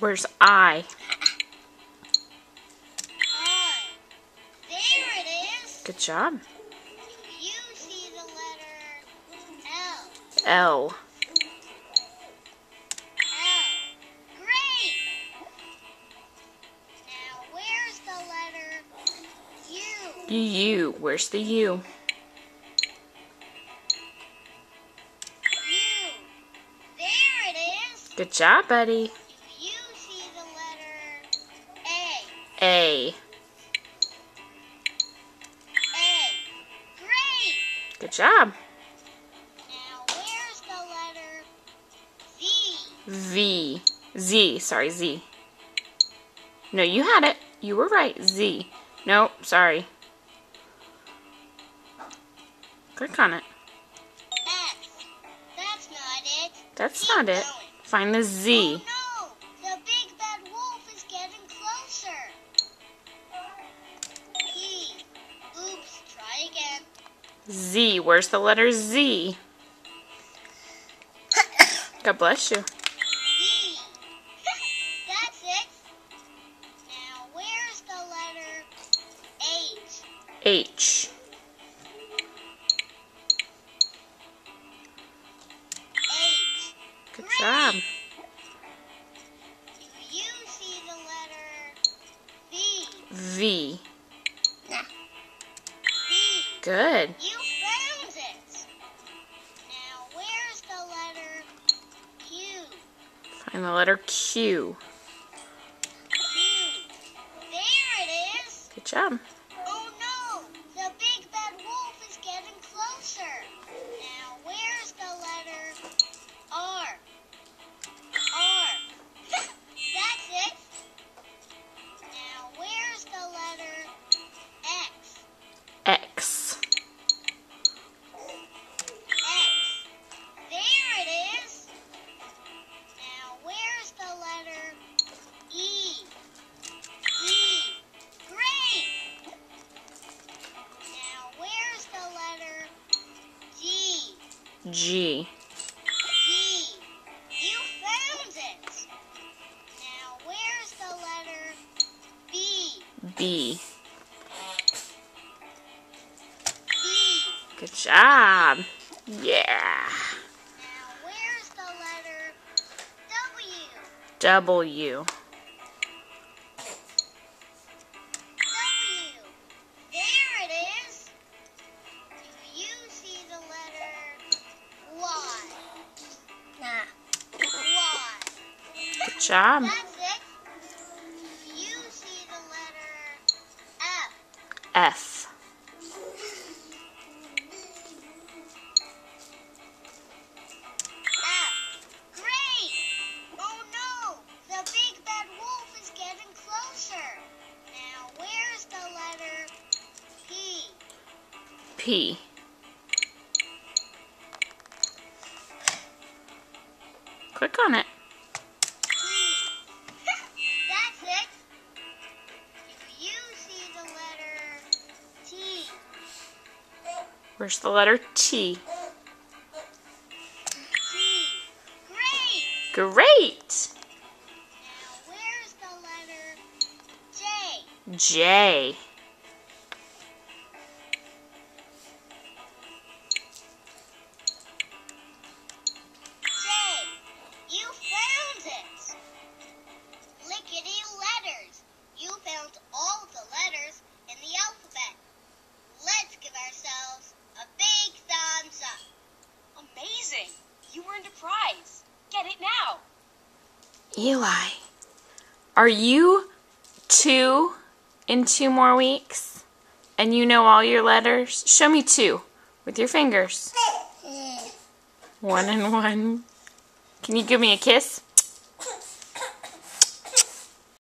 Where's I? I. There it is. Good job. You see the letter L? L. L. Great. Now where's the letter U? U. Where's the U? U. There it is. Good job, buddy. A? A. Great. Good job. Now where's the letter Z? V. Z. Sorry, Z. No, you had it. You were right. Z. Nope, sorry. Click on it. X. That's not it. That's Keep not it. going. Find the Z. Z. Where's the letter Z? God bless you. That's it. Now, where's the letter H? H. H. Good Great. job. Do you see the letter V? V. Good. You found it. Now, where's the letter Q? Find the letter Q. Q. There it is. Good job. G? G. G. You found it. Now, where's the letter B? B. B. Good job. Yeah. Now, where's the letter W? W. W. where's job. P? P. Click on it. Where's the letter T? T. Great. Great. Now, where's the letter J? J. Eli, are you two in two more weeks? And you know all your letters? Show me two with your fingers. One and one. Can you give me a kiss?